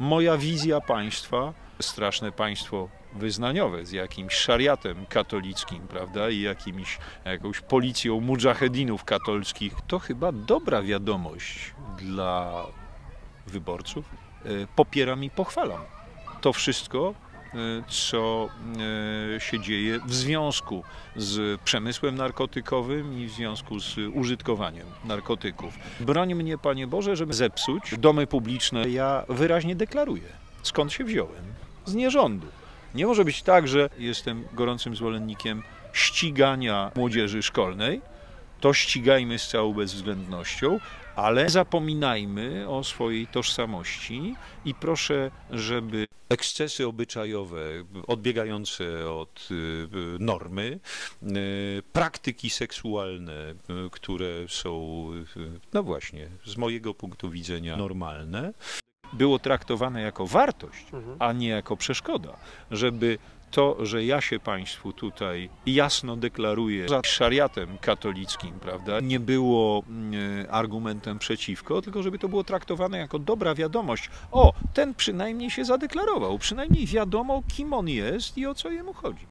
moja wizja państwa, straszne państwo wyznaniowe z jakimś szariatem katolickim, prawda, i jakimś, jakąś policją mudżahedinów katolickich, to chyba dobra wiadomość dla wyborców. E, Popieram i pochwalam to wszystko, co e, się dzieje w związku z przemysłem narkotykowym i w związku z użytkowaniem narkotyków. Broń mnie, Panie Boże, żeby zepsuć domy publiczne. Ja wyraźnie deklaruję, skąd się wziąłem. Z nierządu. Nie może być tak, że jestem gorącym zwolennikiem ścigania młodzieży szkolnej. To ścigajmy z całą bezwzględnością, ale zapominajmy o swojej tożsamości i proszę, żeby ekscesy obyczajowe, odbiegające od y, normy, y, praktyki seksualne, y, które są, y, no właśnie, z mojego punktu widzenia normalne, było traktowane jako wartość, a nie jako przeszkoda, żeby to, że ja się Państwu tutaj jasno deklaruję za szariatem katolickim, prawda, nie było mm, argumentem przeciwko, tylko żeby to było traktowane jako dobra wiadomość. O, ten przynajmniej się zadeklarował, przynajmniej wiadomo, kim on jest i o co jemu chodzi.